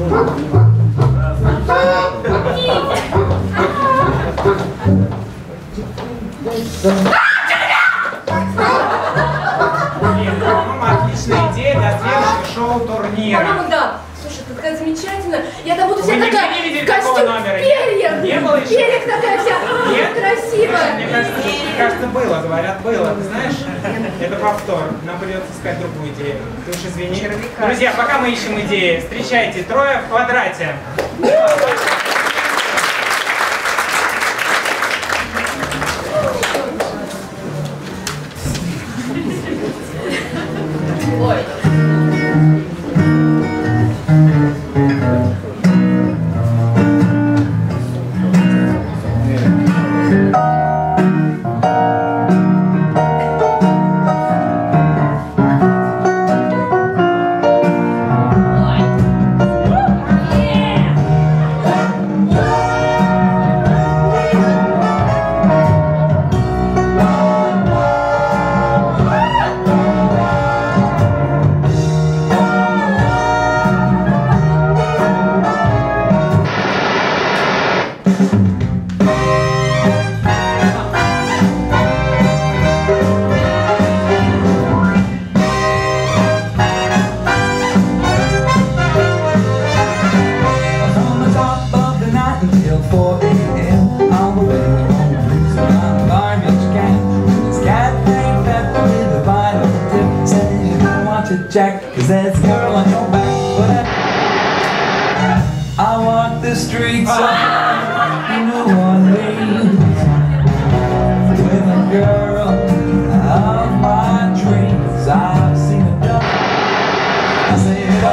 Блин, по-моему, отличная идея для следующего шоу-турнира. Такая замечательная. Я там буду вся Вы такая не видели костюм такого номера? перьев. Не было еще? Перьев такая вся Нет? красивая. Мне кажется, мне кажется, было, говорят, было. Ты знаешь, это повтор. Нам придется искать другую идею. Ты уж извини. Друзья, пока мы ищем идеи, встречайте трое в квадрате. Jack, cause there's a girl on your back. But I, I walk the streets of New Orleans with a girl of my dreams. I've seen a dog. I say,